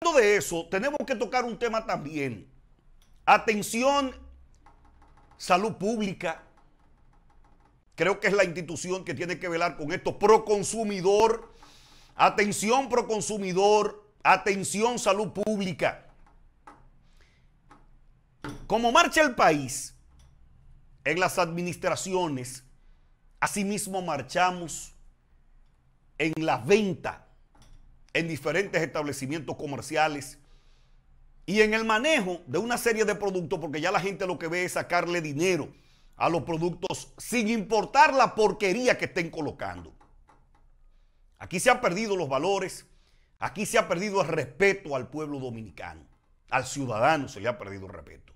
de eso, tenemos que tocar un tema también. Atención, salud pública. Creo que es la institución que tiene que velar con esto. Pro consumidor. Atención, pro consumidor. Atención, salud pública. Como marcha el país en las administraciones, asimismo marchamos en la venta en diferentes establecimientos comerciales y en el manejo de una serie de productos, porque ya la gente lo que ve es sacarle dinero a los productos sin importar la porquería que estén colocando. Aquí se han perdido los valores, aquí se ha perdido el respeto al pueblo dominicano, al ciudadano se le ha perdido el respeto.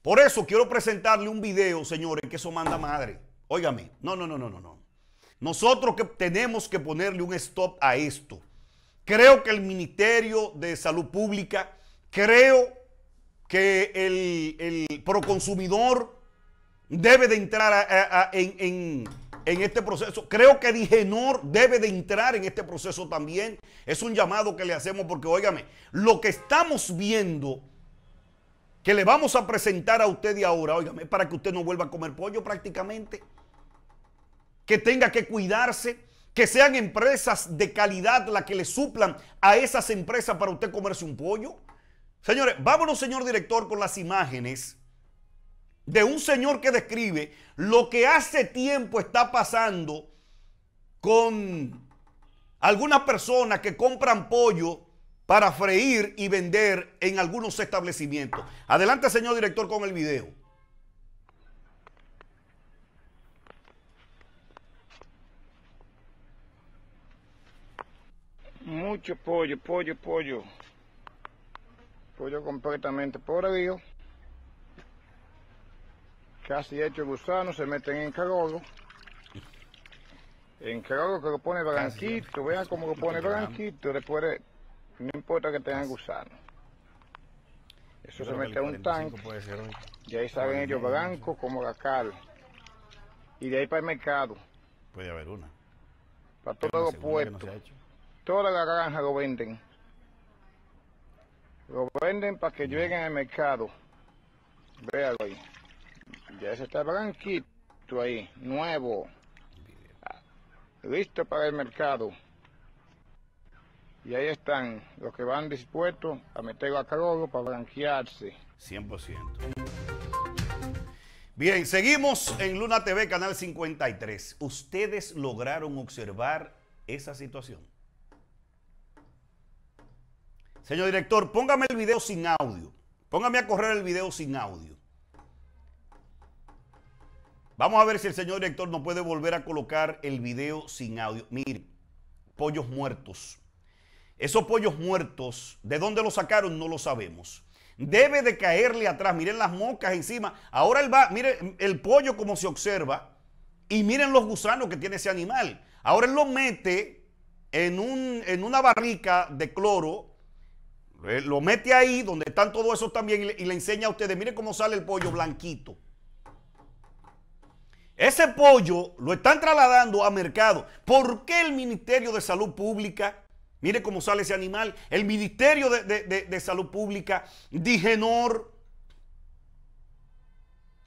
Por eso quiero presentarle un video, señores, que eso manda madre. Óigame, no, no, no, no, no, no. Nosotros que tenemos que ponerle un stop a esto. Creo que el Ministerio de Salud Pública, creo que el, proconsumidor debe de entrar en, este proceso. Creo que Digenor debe de entrar en este proceso también. Es un llamado que le hacemos porque, óigame, lo que estamos viendo, que le vamos a presentar a usted y ahora, óigame, para que usted no vuelva a comer pollo prácticamente, que tenga que cuidarse, que sean empresas de calidad las que le suplan a esas empresas para usted comerse un pollo. Señores, vámonos, señor director, con las imágenes de un señor que describe lo que hace tiempo está pasando con algunas personas que compran pollo para freír y vender en algunos establecimientos. Adelante, señor director, con el video. Mucho pollo, pollo, pollo. Pollo completamente podrido. Casi hecho gusano, se meten en cagogo. En cagogo que lo pone blanquito, vean cómo lo pone blanquito, después no importa que tengan gusano. Eso se mete en un tanque. Y ahí salen ellos blancos como la cal. Y de ahí para el mercado. Puede haber una. Para todos los puestos. Toda la granja lo venden. Lo venden para que lleguen al mercado. Véalo ahí. Ya ese está blanquito ahí, nuevo. Listo para el mercado. Y ahí están los que van dispuestos a meterlo a cargo para blanquearse. 100%. Bien, seguimos en Luna TV, Canal 53. ¿Ustedes lograron observar esa situación? Señor director, póngame el video sin audio. Póngame a correr el video sin audio. Vamos a ver si el señor director nos puede volver a colocar el video sin audio. Mire, pollos muertos. Esos pollos muertos, ¿de dónde los sacaron? No lo sabemos. Debe de caerle atrás. Miren las moscas encima. Ahora él va, miren el pollo como se observa. Y miren los gusanos que tiene ese animal. Ahora él lo mete en, un, en una barrica de cloro lo mete ahí donde están todos esos también y le, enseña a ustedes, miren cómo sale el pollo blanquito. Ese pollo lo están trasladando a mercado. ¿Por qué el Ministerio de Salud Pública, mire cómo sale ese animal, el Ministerio de, Salud Pública, Digenor,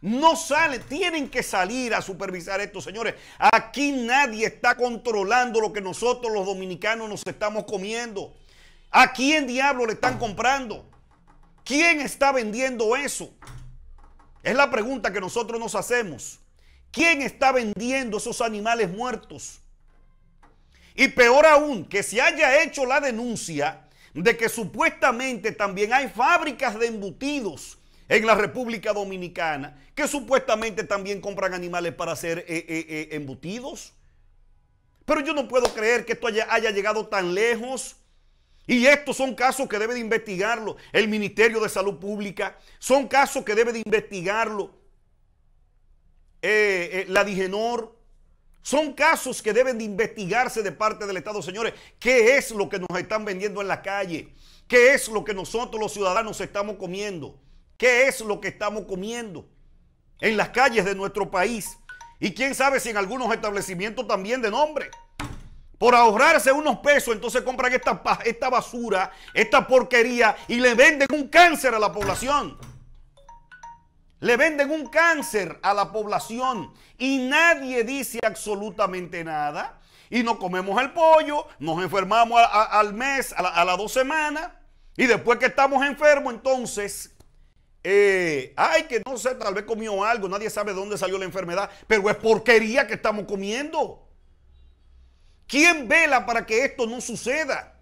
no sale, tienen que salir a supervisar esto, señores. Aquí nadie está controlando lo que nosotros los dominicanos nos estamos comiendo. ¿A quién diablo le están comprando? ¿Quién está vendiendo eso? Es la pregunta que nosotros nos hacemos. ¿Quién está vendiendo esos animales muertos? Y peor aún, que se haya hecho la denuncia de que supuestamente también hay fábricas de embutidos en la República Dominicana que supuestamente también compran animales para hacer eh, eh, eh, embutidos. Pero yo no puedo creer que esto haya llegado tan lejos y estos son casos que debe de investigarlo el Ministerio de Salud Pública. Son casos que debe de investigarlo eh, eh, la Digenor. Son casos que deben de investigarse de parte del Estado. Señores, ¿qué es lo que nos están vendiendo en la calle? ¿Qué es lo que nosotros los ciudadanos estamos comiendo? ¿Qué es lo que estamos comiendo en las calles de nuestro país? Y quién sabe si en algunos establecimientos también de nombre. Por ahorrarse unos pesos, entonces compran esta, esta basura, esta porquería y le venden un cáncer a la población. Le venden un cáncer a la población y nadie dice absolutamente nada. Y no comemos el pollo, nos enfermamos al mes, a, las dos semanas. Y después que estamos enfermos, entonces, eh, ay, que no sé, tal vez comió algo, nadie sabe dónde salió la enfermedad, pero es porquería que estamos comiendo. ¿Quién vela para que esto no suceda?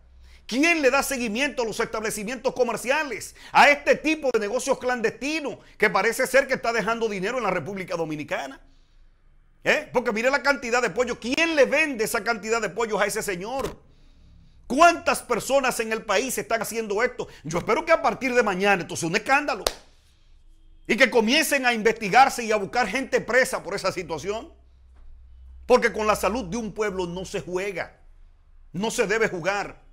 ¿Quién le da seguimiento a los establecimientos comerciales? A este tipo de negocios clandestinos que parece ser que está dejando dinero en la República Dominicana. ¿Eh? Porque mire la cantidad de pollo. ¿Quién le vende esa cantidad de pollos a ese señor? ¿Cuántas personas en el país están haciendo esto? Yo espero que a partir de mañana esto sea un escándalo. Y que comiencen a investigarse y a buscar gente presa por esa situación. Porque con la salud de un pueblo no se juega. No se debe jugar.